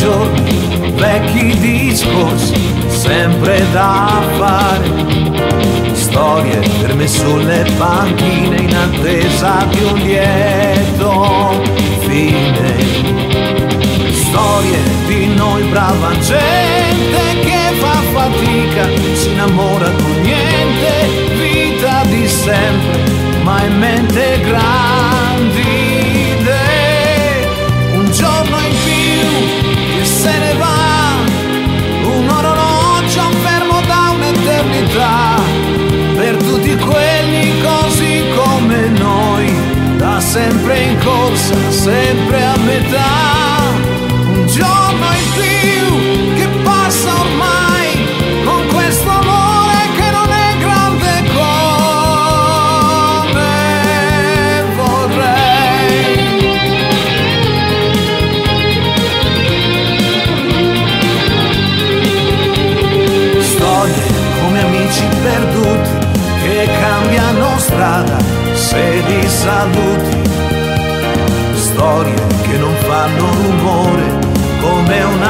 giorni, vecchi discorsi, sempre da fare. Storie ferme sulle panchine in attesa di un lieto fine. Storie di noi brava gente che fa fatica, si innamora con niente, vita di sempre, ma in mente grandi corsa, sempre a metà. Un giorno in più che passa ormai, con questo amore che non è grande come vorrei. Storie come amici perduti che cambiano strada se li saluti. Storie che non fanno rumore come una